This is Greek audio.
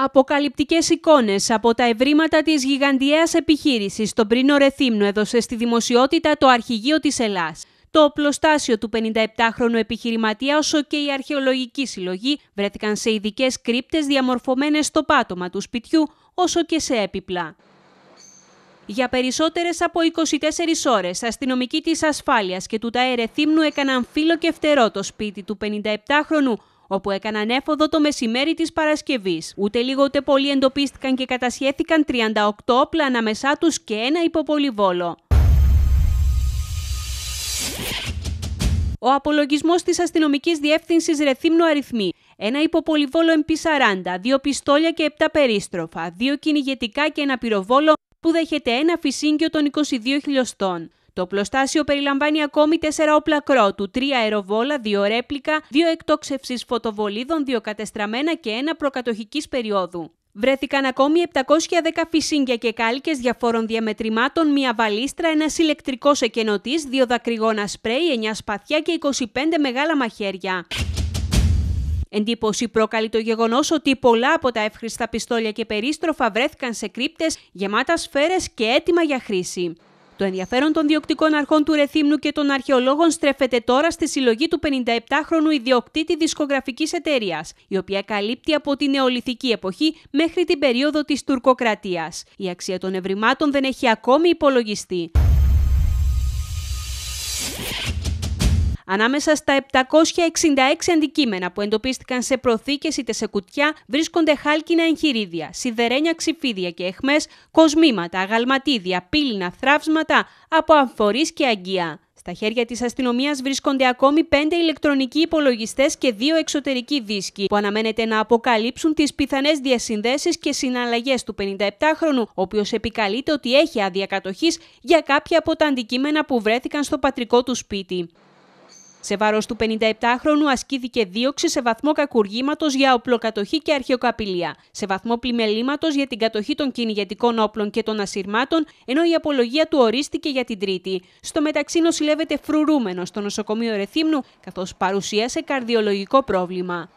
Αποκαλυπτικές εικόνες από τα ευρήματα της γιγαντιαίας επιχείρησης στον πρίνο Ρεθύμνου έδωσε στη δημοσιότητα το αρχηγείο της Ελλάς. Το οπλοστάσιο του 57χρονου επιχειρηματία όσο και η αρχαιολογική συλλογή βρέθηκαν σε ειδικές κρύπτες διαμορφωμένες στο πάτωμα του σπιτιού όσο και σε έπιπλα. Για περισσότερες από 24 ώρες, αστυνομικοί της ασφάλειας και του ΤΑΕ Ρεθύμνου έκαναν φύλλο και φτερό το σπίτι του 57χρονου όπου έκαναν έφοδο το μεσημέρι της Παρασκευής. Ούτε λίγο ούτε πολύ εντοπίστηκαν και κατασχέθηκαν 38 όπλα ανάμεσά τους και ένα υποπολιβόλο. Ο απολογισμός της αστυνομικής διεύθυνσης Ρεθύμνου αριθμεί ένα υποπολιβόλο MP40, δύο πιστόλια και 7 περίστροφα, δύο κυνηγετικά και ένα πυροβόλο που δέχεται ένα φυσίγγιο των 22 χιλιοστών. Το πλωστάσιο περιλαμβάνει ακόμη τέσσερα όπλα κρότου, τρία αεροβόλα, δύο ρέπλικα, δύο εκτόξευσης φωτοβολίδων, δύο κατεστραμμένα και ένα προκατοχικής περίοδου. Βρέθηκαν ακόμη 710 φυσίγγια και κάλικε διαφόρων διαμετρημάτων, μία βαλίστρα, ένας ηλεκτρικός εκενωτή, δύο δακρυγόνα σπρέι, 9 σπαθιά και 25 μεγάλα μαχαίρια. Εντύπωση προκαλεί το γεγονός ότι πολλά από τα εύχριστα πιστόλια και περίστροφα βρέθηκαν σε κρύπτες γεμάτα σφαίρες και έτοιμα για χρήση. Το ενδιαφέρον των διοκτικών αρχών του Ρεθύμνου και των αρχαιολόγων στρέφεται τώρα στη συλλογή του 57χρονου ιδιοκτήτη δισκογραφικής εταιρείας, η οποία καλύπτει από την νεολιθική εποχή μέχρι την περίοδο της τουρκοκρατίας. Η αξία των ευρημάτων δεν έχει ακόμη υπολογιστεί. Ανάμεσα στα 766 αντικείμενα που εντοπίστηκαν σε προθήκες είτε σε κουτιά βρίσκονται χάλκινα εγχειρίδια, σιδερένια ξυφίδια και εχμές, κοσμήματα, αγαλματίδια, πύληνα, θράψματα από αμφορείς και αγκία. Στα χέρια της αστυνομίας βρίσκονται ακόμη πέντε ηλεκτρονικοί υπολογιστές και δύο εξωτερικοί δίσκοι που αναμένεται να αποκαλύψουν τις πιθανές διασυνδέσεις και συναλλαγές του 57χρονου, ο οποίος επικαλείται ότι έχει άδεια κατοχής για κάποια από τα αντικείμενα που βρέθηκαν στο πατρικό του σπίτι. Σε βάρος του 57χρονου ασκήθηκε δίωξη σε βαθμό κακουργήματος για οπλοκατοχή και αρχαιοκαπηλεία, σε βαθμό πλημελήματος για την κατοχή των κυνηγετικών όπλων και των ασυρμάτων, ενώ η απολογία του ορίστηκε για την Τρίτη. Στο μεταξύ νοσηλεύεται φρουρούμενος στο νοσοκομείο Ρεθύμνου, καθώς παρουσίασε καρδιολογικό πρόβλημα.